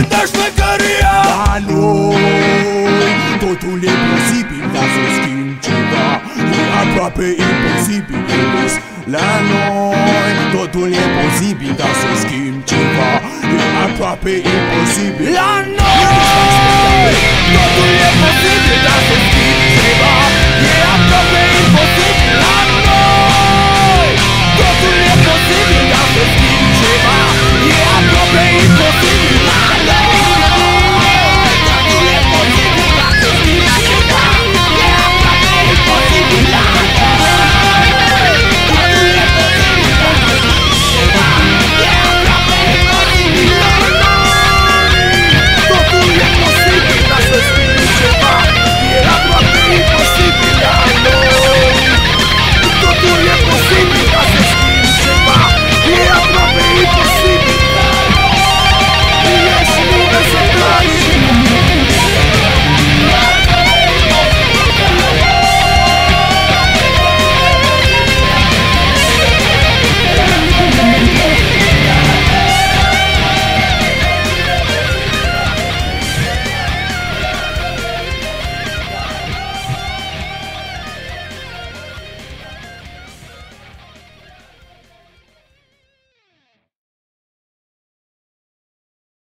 Îndăși măcăria! Ba noi Totul e posibil Dar să schimb ceva. E aproape imposibil E pus la noi. Totul e posibil Dar să schimb ceva. E aproape imposibil. La noi! Totul e posibil Dar să schimb